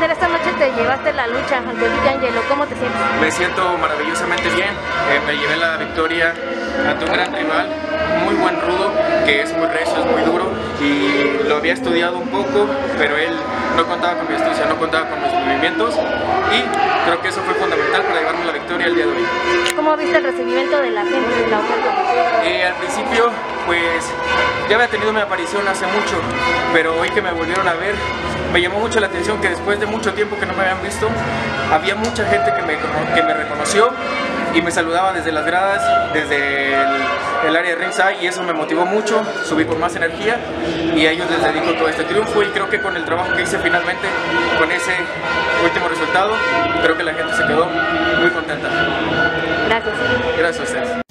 cerraste la lucha ante Angelo, ¿cómo te sientes? Me siento maravillosamente bien, eh, me llevé la victoria ante un gran rival, muy buen rudo, que es muy recio, es muy duro y lo había estudiado un poco, pero él no contaba con mi astucia, no contaba con mis movimientos y creo que eso fue fundamental para llevarme la victoria el día de hoy. ¿Cómo viste el recibimiento de la gente de la? Eh, al principio, pues ya había tenido mi aparición hace mucho, pero hoy que me volvieron a ver, me llamó mucho la atención que después de mucho tiempo que no me habían visto, había mucha gente que me, que me reconoció y me saludaba desde las gradas, desde el, área de ringside y eso me motivó mucho, subí con más energía y a ellos les dedico todo este triunfo y creo que con el trabajo que hice finalmente, con ese último resultado, creo que la gente se quedó muy contenta. Gracias. Gracias a ustedes.